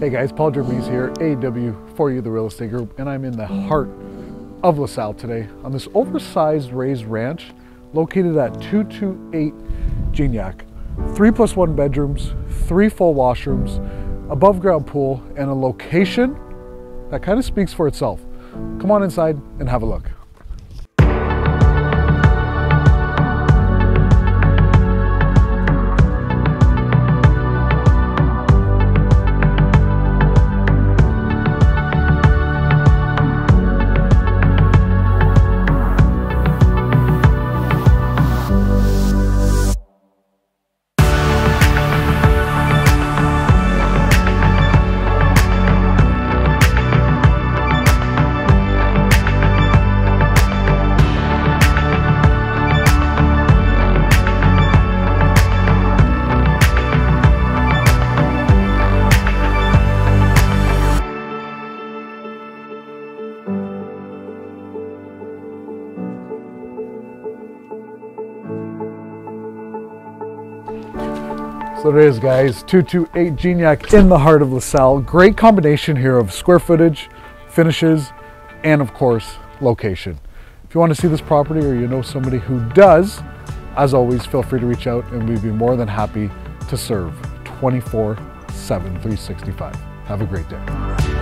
Hey guys, Paul Jermise here, AW for you, the real estate group, and I'm in the heart of LaSalle today on this oversized raised ranch located at 228 Gignac. Three plus one bedrooms, three full washrooms, above ground pool, and a location that kind of speaks for itself. Come on inside and have a look. So there it is guys, 228 Gignac in the heart of LaSalle. Great combination here of square footage, finishes, and of course, location. If you want to see this property or you know somebody who does, as always, feel free to reach out and we'd be more than happy to serve 24 7 365. Have a great day.